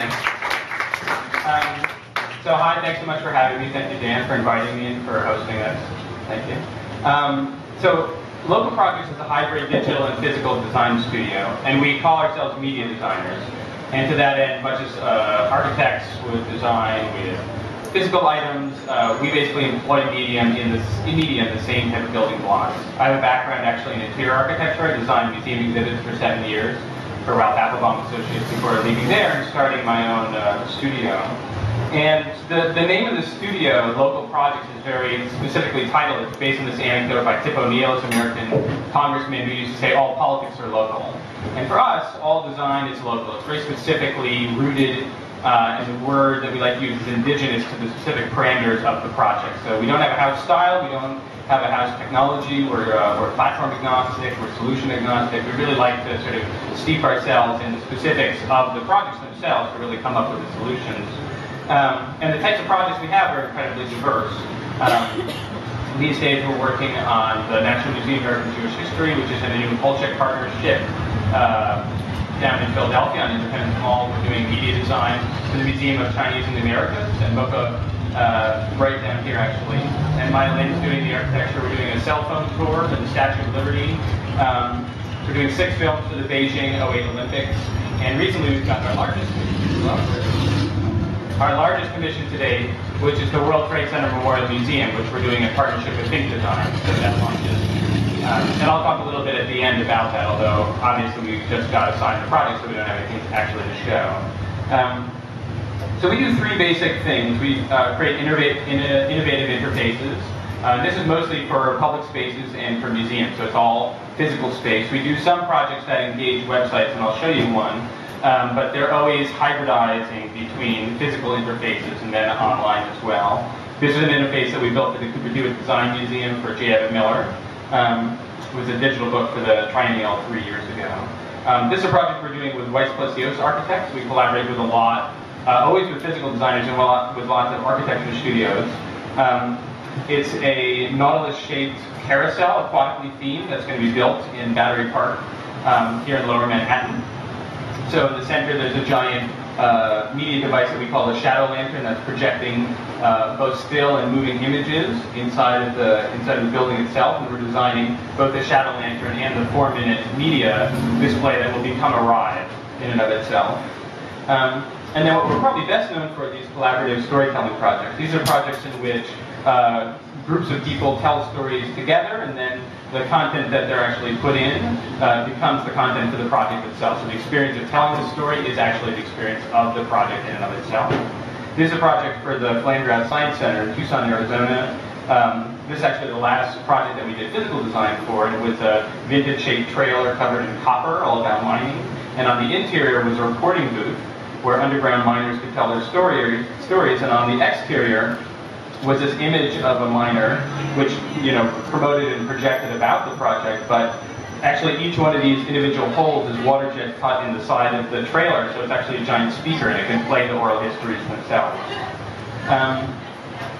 Um, so hi, thanks so much for having me. Thank you, Dan, for inviting me and for hosting us. Thank you. Um, so Local Projects is a hybrid digital and physical design studio, and we call ourselves media designers. And to that end, much as uh, architects would design with physical items, uh, we basically employ medium in, this, in media in the same type of building blocks. I have a background actually in interior architecture. I designed museum exhibits for seven years for Ralph Appelbaum Associates before leaving there and starting my own uh, studio. And the, the name of the studio, Local Projects, is very specifically titled. It's based on this anecdote by Tip O'Neill, this American congressman who used to say all politics are local. And for us, all design is local. It's very specifically rooted uh, and the word that we like to use is indigenous to the specific parameters of the project. So we don't have a house style, we don't have a house technology, we're, uh, we're platform agnostic, we're solution agnostic. We really like to sort of steep ourselves in the specifics of the projects themselves to really come up with the solutions. Um, and the types of projects we have are incredibly diverse. Um, these days we're working on the National Museum of American Jewish History, which is in a new Polshek partnership. Uh, down in Philadelphia on Independence Hall. We're doing media design for the Museum of Chinese in the Americas, and MOCA uh, right down here actually. And Maya Lin's doing the architecture. We're doing a cell phone tour for the Statue of Liberty. Um, we're doing six films for the Beijing 08 Olympics. And recently we've got our largest our largest commission today, which is the World Trade Center Memorial Museum, which we're doing in partnership with Thinc Design. So that launches um, and I'll talk a little bit at the end about that, although obviously we've just got assigned the project, so we don't have anything actually to show. Um, so we do three basic things. We uh, create innovative, innovative interfaces. Uh, this is mostly for public spaces and for museums, so it's all physical space. We do some projects that engage websites, and I'll show you one, um, but they're always hybridizing between physical interfaces and then online as well. This is an interface that we built for the Cooper Hewitt Design Museum for J. Evan Miller um, was a digital book for the Triennial three years ago. Um, this is a project we're doing with Weisz + Yoes Architects. We collaborate with a lot, uh, always with physical designers and with lots of architecture studios. Um, it's a Nautilus-shaped carousel, aquatically themed, that's going to be built in Battery Park um, here in Lower Manhattan. So in the center, there's a giant uh, media device that we call the shadow lantern that's projecting uh, both still and moving images inside of the inside of the building itself. And we're designing both the shadow lantern and the four-minute media display that will become a ride in and of itself. Um, and then what we're probably best known for are these collaborative storytelling projects. These are projects in which uh, groups of people tell stories together, and then the content that they're actually put in uh, becomes the content for the project itself. So the experience of telling the story is actually the experience of the project in and of itself. This is a project for the Flandrau Science Center in Tucson, Arizona. Um, this is actually the last project that we did physical design for, and it was a vintage-shaped trailer covered in copper, all about mining. And on the interior was a reporting booth where underground miners could tell their story, stories, and on the exterior was this image of a miner, which you know promoted and projected about the project, but actually each one of these individual holes is water jet cut in the side of the trailer, so it's actually a giant speaker and it can play the oral histories themselves. Um,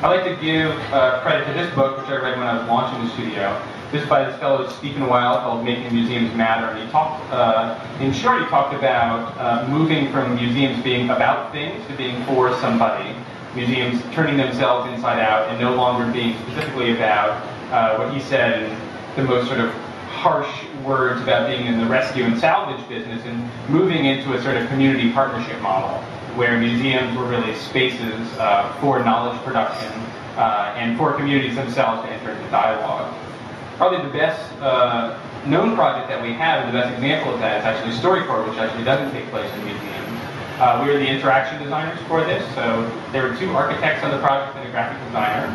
I like to give uh, credit to this book, which I read when I was launching the studio. This is by this fellow Stephen Weil called Making Museums Matter, and he talked, uh, in short, he talked about uh, moving from museums being about things to being for somebody museums turning themselves inside out and no longer being specifically about uh, what he said the most sort of harsh words about being in the rescue and salvage business and moving into a sort of community partnership model where museums were really spaces uh, for knowledge production uh, and for communities themselves to enter into dialogue. Probably the best uh, known project that we have and the best example of that is actually StoryCorps, which actually doesn't take place in museums. Uh, we were the interaction designers for this, so there were two architects on the project and a graphic designer.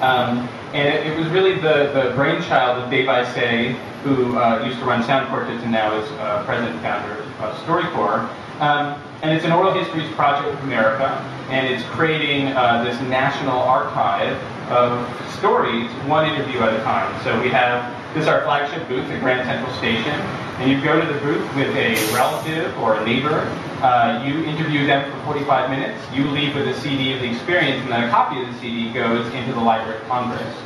Um, and it, it, was really the, the brainchild of Dave Isay, who uh, used to run Sound Portraits and now is uh, president and founder of StoryCorps. Um, and it's an oral histories project of America, and it's creating uh, this national archive of stories, one interview at a time. So we have this is our flagship booth at Grand Central Station, and you go to the booth with a relative or a neighbor. Uh, you interview them for 45 minutes. You leave with a CD of the experience, and then a copy of the CD goes into the Library of Congress.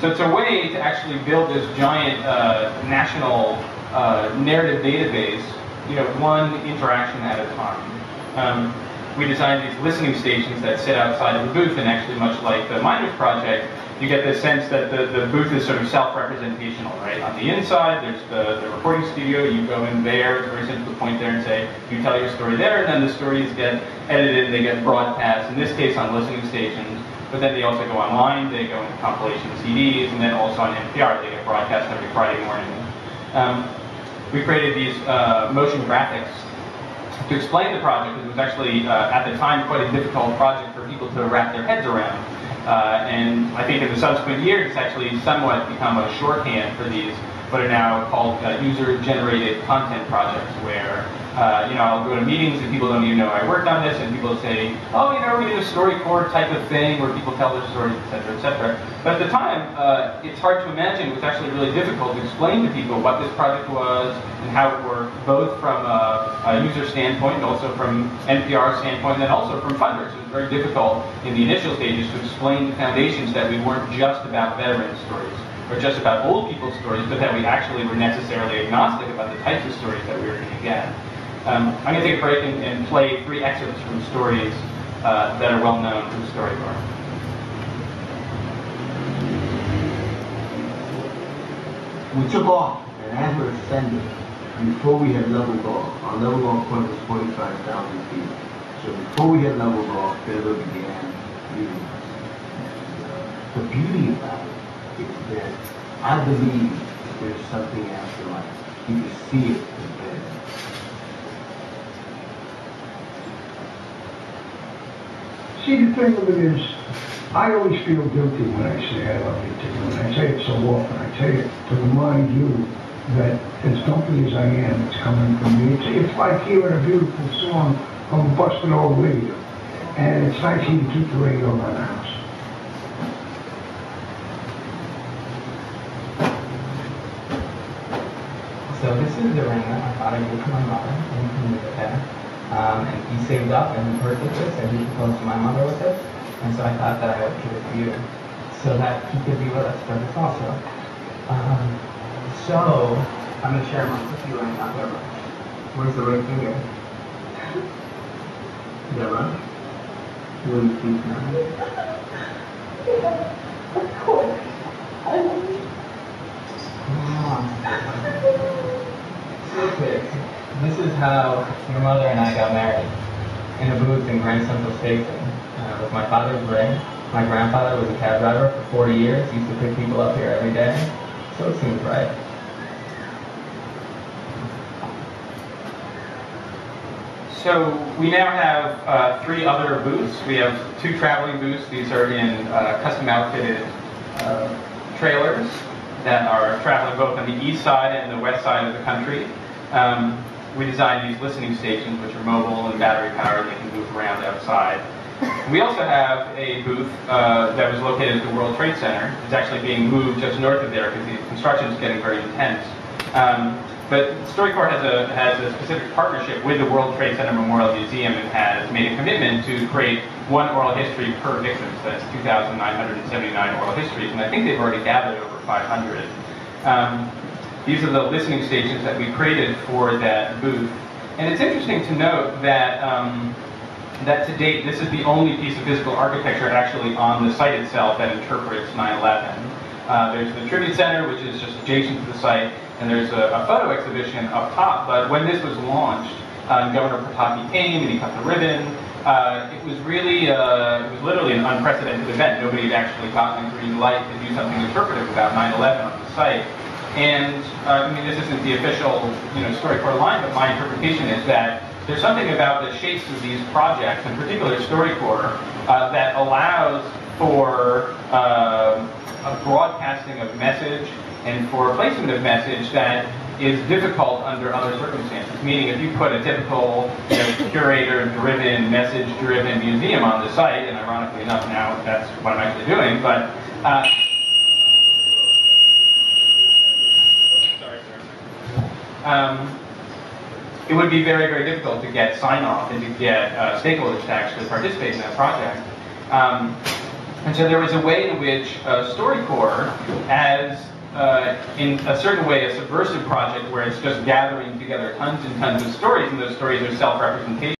So it's a way to actually build this giant uh, national uh, narrative database, you know, one interaction at a time. Um, we designed these listening stations that sit outside of the booth, and actually, much like the Miners Project, you get the sense that the, the booth is sort of self-representational, right? On the inside, there's the, the recording studio. You go in there, it's very simple to point there and say, you tell your story there, and then the stories get edited, they get broadcast, in this case on listening stations. But then they also go online, they go into compilation CDs, and then also on NPR, they get broadcast every Friday morning. Um, we created these uh, motion graphics to explain the project, it was actually, uh, at the time, quite a difficult project for people to wrap their heads around. Uh, and I think in the subsequent years, it's actually somewhat become a shorthand for these, what are now called uh, user-generated content projects, where uh, you know, I'll go to meetings and people don't even know I worked on this, and people say, oh, you know, we do a StoryCorps type of thing where people tell their stories, etc., cetera, et cetera. But at the time, uh, it's hard to imagine. It was actually really difficult to explain to people what this project was and how it worked, both from a, a user standpoint, and also from NPR standpoint, and also from funders. It was very difficult in the initial stages to explain the foundations that we weren't just about veteran stories or just about old people's stories, but that we actually were necessarily agnostic about the types of stories that we were going to get. Um, I'm going to take a break and, and, play three excerpts from stories uh, that are well known from StoryCorps. We took off, and as we ascended, before we had leveled off, our level off point was 45,000 feet. So before we had leveled off, Fairville began. The beauty about it I believe there's something after life. You can see it in there. See, the thing of it is, I always feel guilty when I say I love you to you, and I say it so often. I say it to remind you that as dumpy as I am, it's coming from me. It's, it's like hearing a beautiful song from a busted old radio. And it's nice to keep the radio on the house. So this is the ring that my father gave to my mother when he was there. Um, and he saved up and he purchased this and he proposed to my mother with it. And so I thought that I would give it to you so that he could be with us for this also. Um, so I'm going to share my with you right now. Where's the right finger? Right? Will you please now? Of course. I love you. So quick. This is how your mother and I got married in a booth in Grand Central Station uh, with my father's ring. My grandfather was a cab driver for 40 years. Used to pick people up here every day. So it seems right. So we now have uh, three other booths. We have two traveling booths. These are in uh, custom outfitted uh, trailers that are traveling both on the east side and the west side of the country. Um, we designed these listening stations, which are mobile and battery powered. And they can move around outside. We also have a booth uh, that was located at the World Trade Center. It's actually being moved just north of there because the construction is getting very intense. Um, but StoryCorps has a, has a specific partnership with the World Trade Center Memorial Museum and has made a commitment to create one oral history per victim. So that's 2,979 oral histories, and I think they've already gathered over 500. Um, these are the listening stations that we created for that booth. And it's interesting to note that um, that to date, this is the only piece of physical architecture actually on the site itself that interprets 9/11. Uh, there's the Tribute Center, which is just adjacent to the site, and there's a, a photo exhibition up top. But when this was launched, uh, Governor Pataki came and he cut the ribbon. Uh, it was really, uh, it was literally an unprecedented event. Nobody had actually gotten a green light to do something interpretive about 9/11 on the site. And uh, I mean, this isn't the official, you know, StoryCorps line, but my interpretation is that there's something about the shapes of these projects, in particular StoryCorps, uh, that allows for uh, a broadcasting of message and for placement of message that is difficult under other circumstances. Meaning, if you put a typical you know, curator-driven, message-driven museum on the site, and ironically enough, now that's what I'm actually doing, but uh, um, it would be very, very difficult to get sign-off and to get uh, stakeholders to actually participate in that project. Um, and so there was a way in which uh, StoryCorps, as uh, in a certain way a subversive project where it's just gathering together tons and tons of stories, and those stories are self-representation.